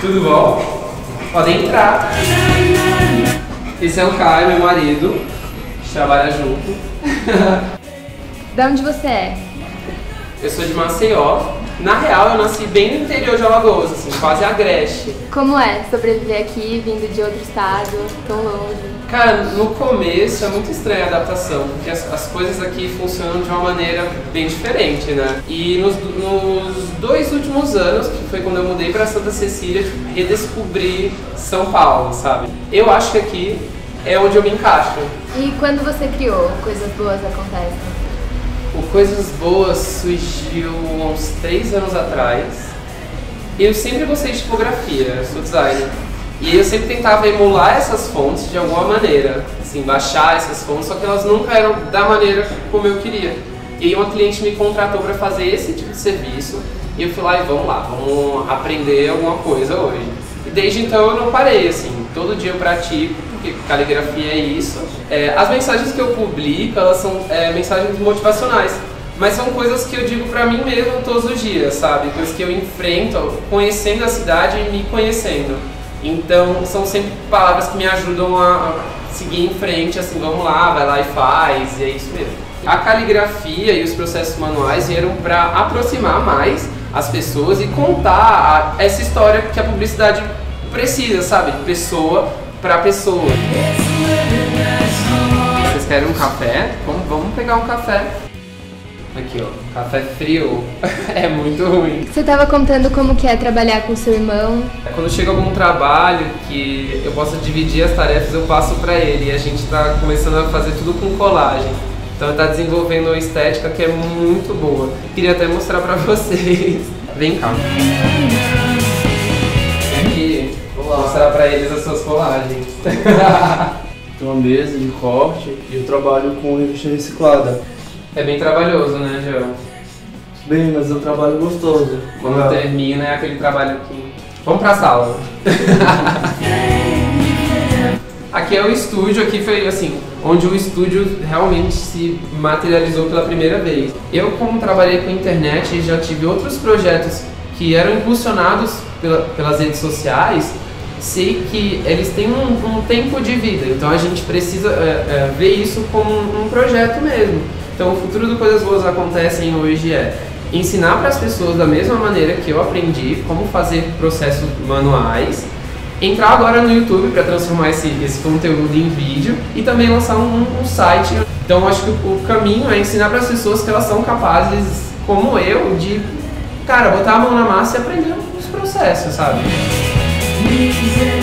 Tudo bom? Podem entrar. Esse é o Caio, meu marido. A gente trabalha junto. Da onde você é? Eu sou de Maceió. Na real, eu nasci bem no interior de Alagoas, assim, quase Agreste. Como é sobreviver aqui, vindo de outro estado, tão longe? Cara, no começo é muito estranha a adaptação, porque as, as coisas aqui funcionam de uma maneira bem diferente, né? E nos, nos dois últimos anos, que foi quando eu mudei para Santa Cecília, redescobri São Paulo, sabe? Eu acho que aqui é onde eu me encaixo. E quando você criou, coisas boas acontecem? O Coisas Boas surgiu há uns três anos atrás. Eu sempre gostei de tipografia, sou designer. E eu sempre tentava emular essas fontes de alguma maneira, assim, baixar essas fontes, só que elas nunca eram da maneira como eu queria. E aí uma cliente me contratou para fazer esse tipo de serviço, e eu fui lá e vamos lá, vamos aprender alguma coisa hoje. E desde então eu não parei, assim, todo dia eu pratico, porque caligrafia é isso. É, as mensagens que eu publico, elas são é, mensagens motivacionais, mas são coisas que eu digo pra mim mesmo todos os dias, sabe? Coisas que eu enfrento conhecendo a cidade e me conhecendo. Então são sempre palavras que me ajudam a seguir em frente, assim, vamos lá, vai lá e faz, e é isso mesmo. A caligrafia e os processos manuais vieram para aproximar mais as pessoas e contar a, essa história que a publicidade precisa, sabe? Pessoa para pessoa. Vocês querem um café? Vamos, vamos pegar um café. Aqui, ó, café frio. é muito ruim. Você estava contando como que é trabalhar com seu irmão. Quando chega algum trabalho que eu possa dividir as tarefas, eu passo para ele. E a gente está começando a fazer tudo com colagem. Então está desenvolvendo uma estética que é muito boa. Queria até mostrar para vocês. Vem cá. Mostrar para eles as suas colagens. Tem uma mesa de corte e eu trabalho com revista reciclada. É bem trabalhoso, né, João? Bem, mas é um trabalho gostoso. Quando Ah, termina é aquele trabalho que. Vamos pra sala. aqui é o estúdio, aqui foi assim, onde o estúdio realmente se materializou pela primeira vez. Eu, como trabalhei com internet e já tive outros projetos que eram impulsionados pela- pelas redes sociais, sei que eles têm um, um tempo de vida, então a gente precisa é, é, ver isso como um, projeto mesmo. Então o futuro do Coisas Boas Acontecem hoje é ensinar para as pessoas da mesma maneira que eu aprendi como fazer processos manuais, entrar agora no YouTube para transformar esse, esse conteúdo em vídeo e também lançar um, um site. Então acho que o, o caminho é ensinar para as pessoas que elas são capazes, como eu, de cara, botar a mão na massa e aprender os processos, sabe? Yeah.